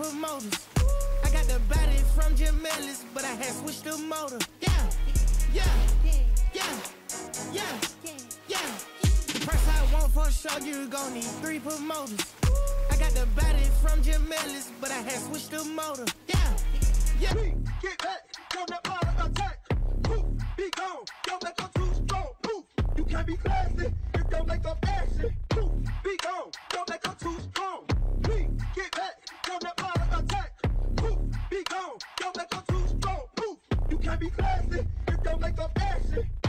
promoters. I got the body from Jim Ellis, but I had switched the motor. Yeah, yeah, yeah, yeah, yeah. The price I want for sure, you gon' need three promoters. I got the body from Jim Ellis, but I had switched the motor. Yeah, yeah. We get back, don't that bother attack. Move, be gone, don't let them too strong. Move, you can't be classy if don't make them ashy. Move, be gone, don't make gotta be classy. Make some action.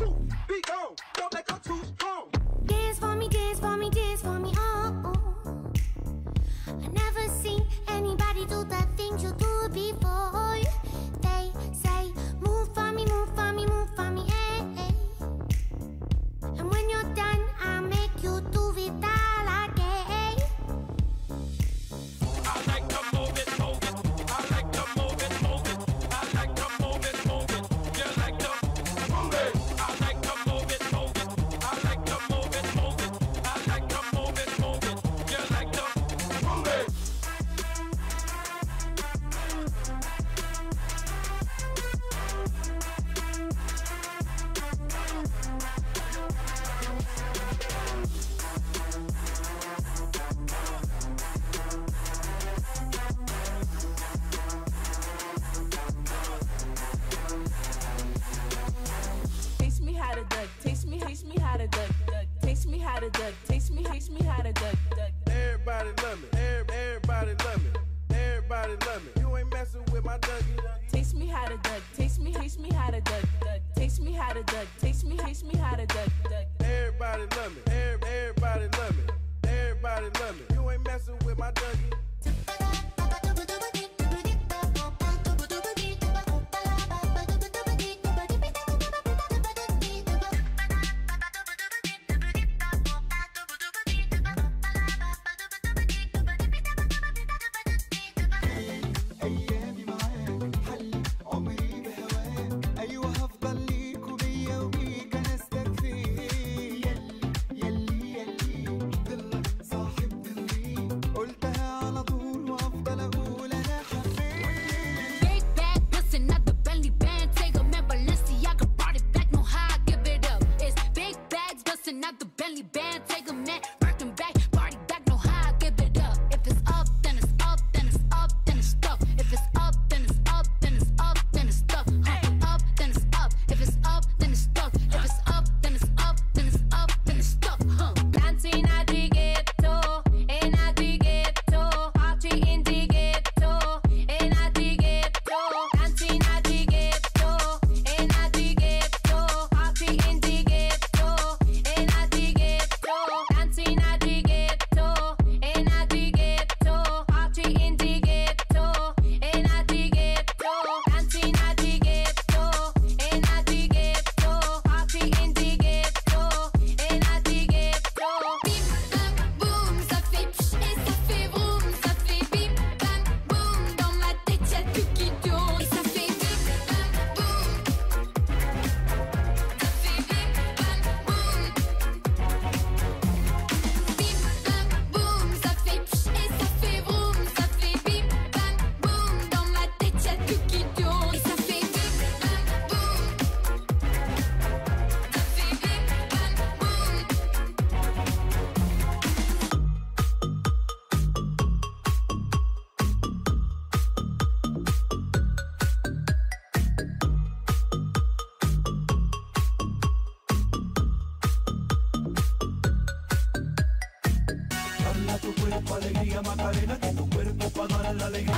con alegría Macarena, que tu cuerpo para dar la alegría.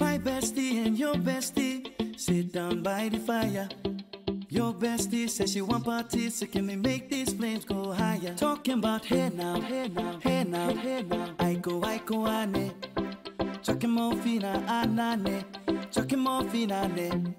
My bestie and your bestie sit down by the fire. Your bestie says she want parties, so can we make these flames go higher? Talking about hey now, hey now, hey now, hey now. I go, I go, I ane. Chucking morphine, anane. Chucking morphine, ane.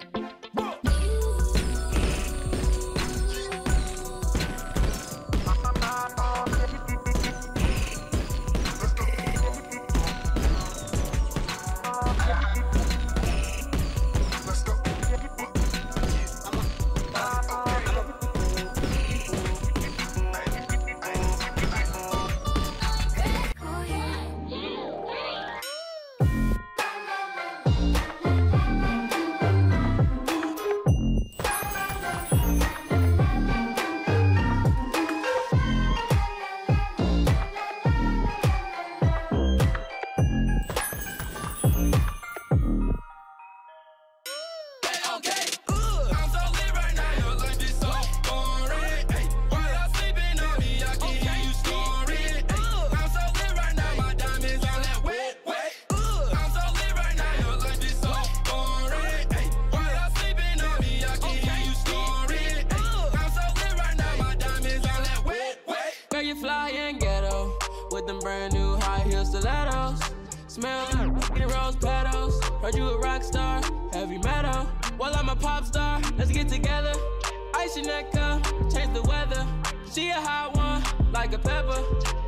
She a hot one, like a pepper.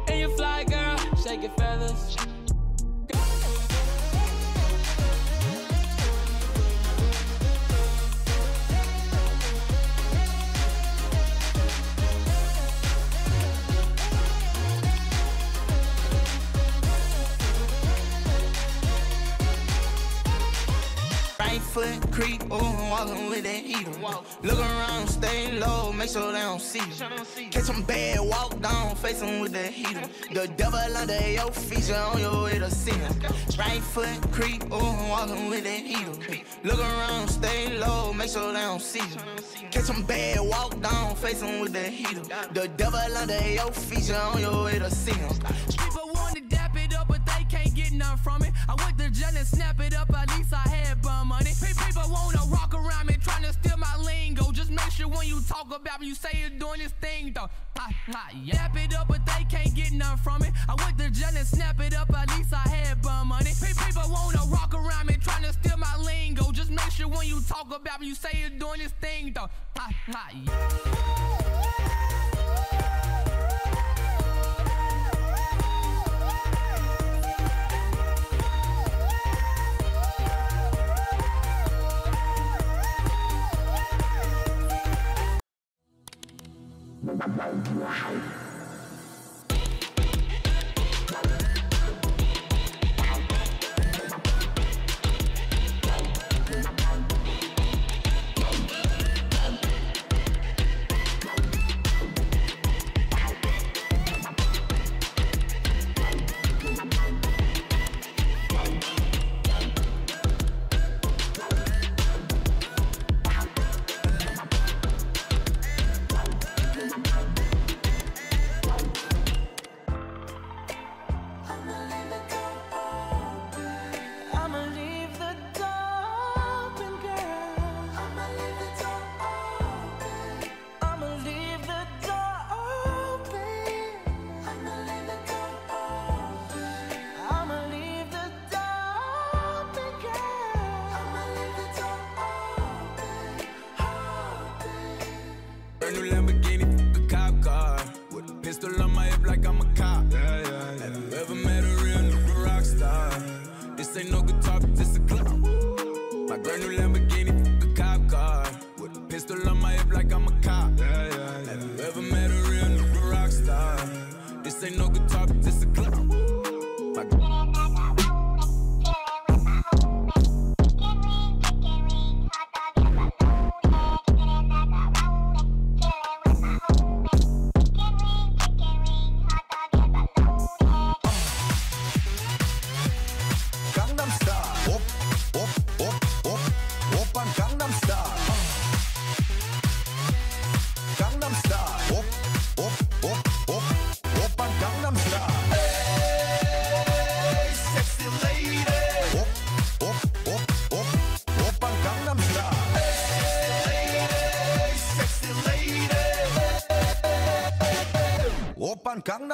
And you fly, girl, shake your feathers. Foot creep, ooh, I'm walking with that heater. Look around, stay low, make sure they don't see you. Catch some bad, walk down, face 'em with that heater. The devil under your feet, you on your way to see him. Right foot creep, ooh, I'm walking with that heater. Look around, stay low, make sure they don't see you. Catch some bad, walk down, face 'em with that heater. The devil under your feet, you on your way to see him. People wanna dap it up, but they can't get none from it. I went to jail and snap it up, at least I had bum money. When you talk about me, you say you're doing this thing though. Ha, ha, yeah. Dap it up, but they can't get none from it. I went to jail and snap it up, at least I had bum money. People wanna rock around me, tryna steal my lingo. Just make sure when you talk about me, you say you're doing this thing though. Ha, ha, yeah.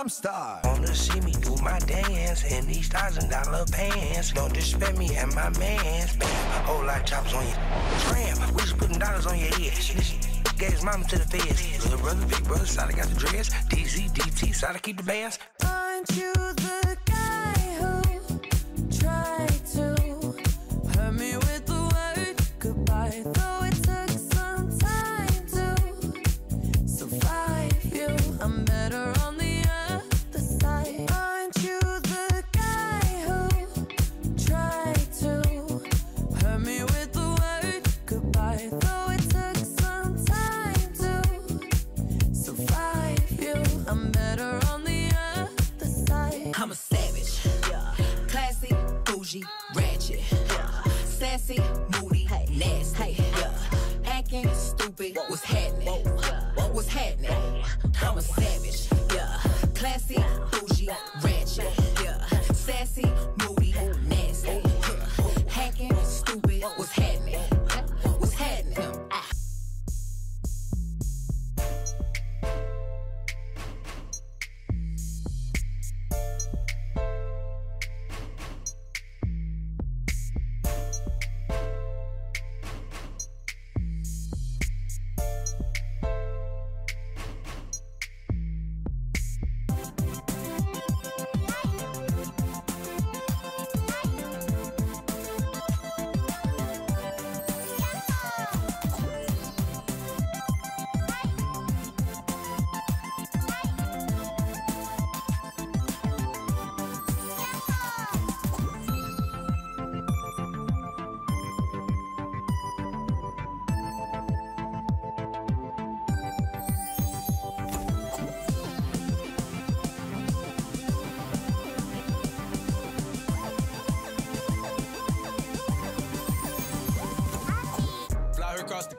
Oppan Gangnam Style. Wanna see me do my dance in these thousand dollar pants? Don't disrespect me and my mans. Bam, whole lot of choppers on you. Scram, we just putting dollars on your head. This gave his mama to the feds. Little brother, big brother, side I got the dress. DZ, DT, side I keep the bands. Aren't you the Sassy, moody, hey, nasty, hey, yeah. Acting stupid, What was happening? What was happening? I'm a savage, yeah. Classy, bougie,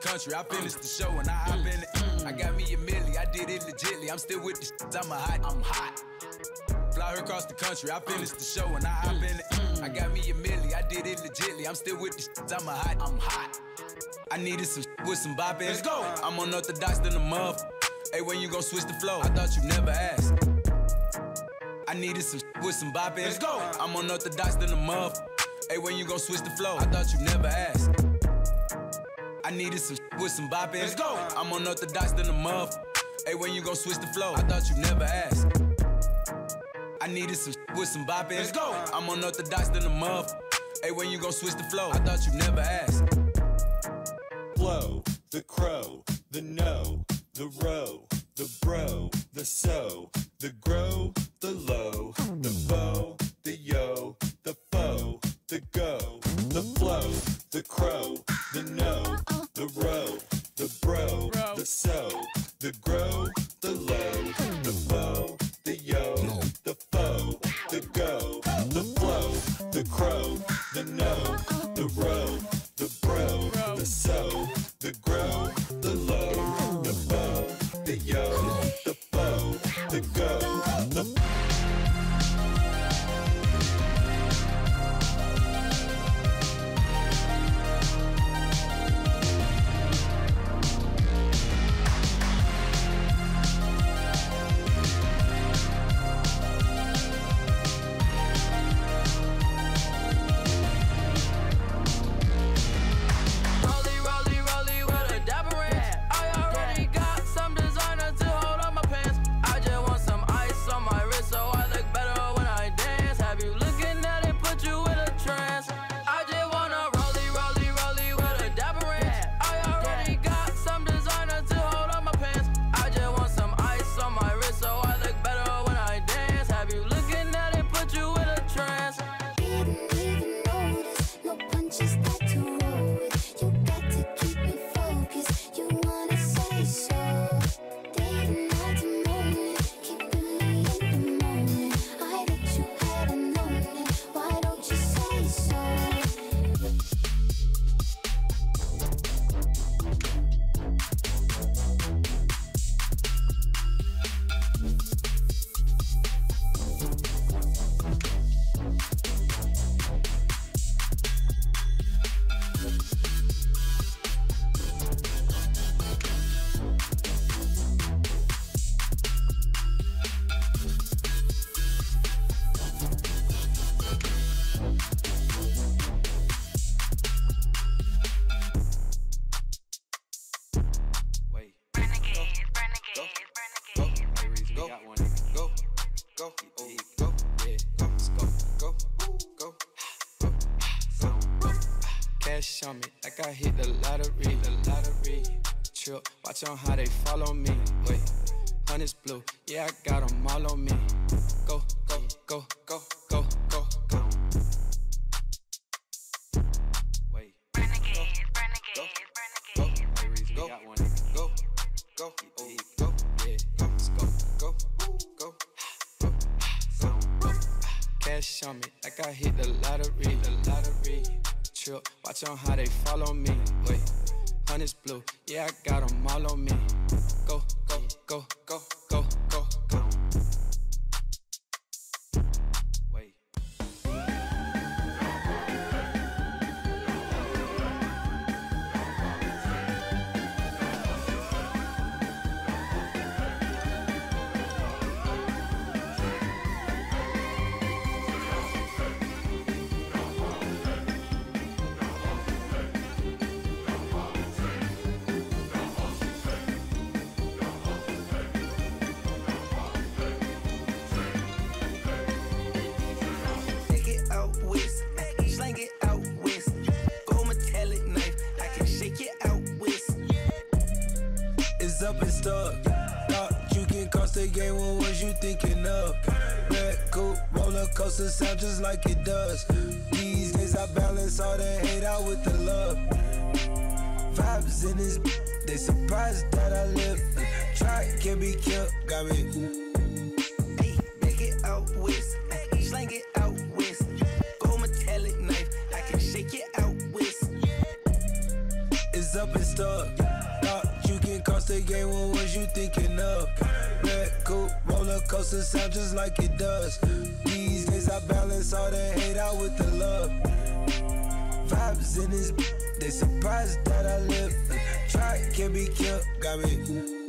country. I finished the show and I hop in it. I got me a milli, I did it legitly. I'm still with the shit, I'm a hot, I'm hot. Fly her across the country, I finished the show and I hop in it. I got me a milli, I did it legitly. I'm still with the shit, I'm a hot, I'm hot. I needed some with some bop in Let's go. I'm unorthodox than a muff. Hey, when you gon' switch the flow? I thought you never asked. I needed some with some bop in Let's go. I'm unorthodox than a muff. Hey, when you gon' switch the flow? I thought you never asked. I needed some shit with some bop in Let's go. I'm unorthodox than a muff. Hey, when you gon' switch the flow? I thought you never asked. I needed some shit with some bop in Let's go. I'm unorthodox than a muff. Hey, when you gon' switch the flow? I thought you never asked. Flow, the crow, the no, the row, the bro, the so, the grow, the low, the bow, the yo, the foe, the go, the flow, the crow, the no, the row, the bro, the so, the grow, the low, the bow, the yo, the foe, the go, the flow, the crow, the no, the row, Cash on me, like I hit the lottery, the lottery. Trip, watch on how they follow me. Wait, honey's blue, yeah, I got 'em all on me. Go, go, go, go, go, watch on how they follow me. Wait, honey's blue, yeah, I got 'em all on me. Go, go, go, go, stuck. Thought you can cross the game, what was you thinking of? Red coupe, roller coaster sound just like it does. These days I balance all the hate out with the love. Vibes in this, they surprised that I live. Try can be killed, got me. Hey, Make it out west, slang it out west. Gold metallic knife, I can shake it out west. It's up and stuck. The game, what was you thinking of? Red coupe, roller coaster sound just like it does. These days I balance all the hate out with the love. Vibes in this, they surprised that I live. Try can't be killed, got me.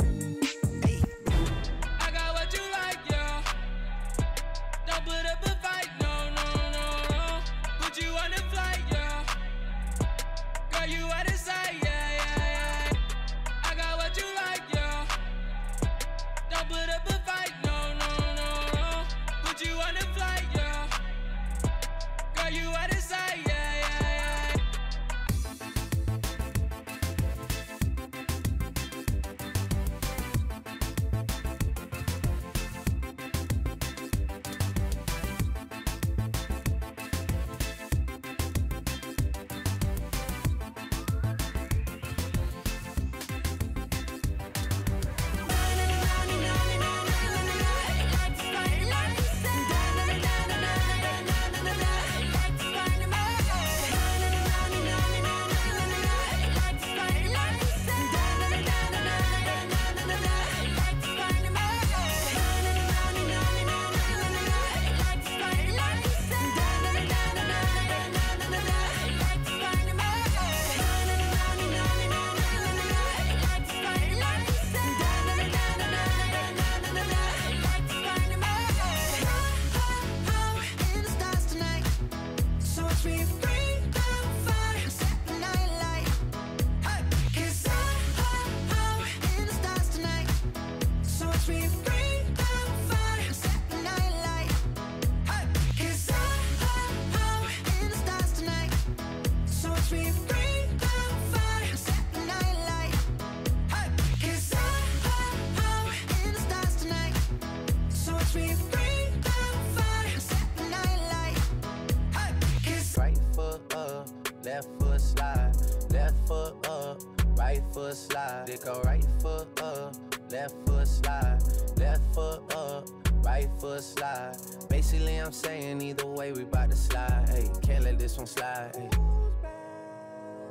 They go right foot up, left foot slide. Left foot up, right foot slide. Basically, I'm saying either way, we bout to slide. Hey, can't let this one slide. Hey.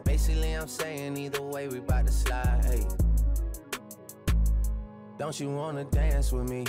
Basically, I'm saying either way, we bout to slide. Hey. Don't you wanna dance with me?